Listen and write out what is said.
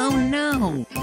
Oh no!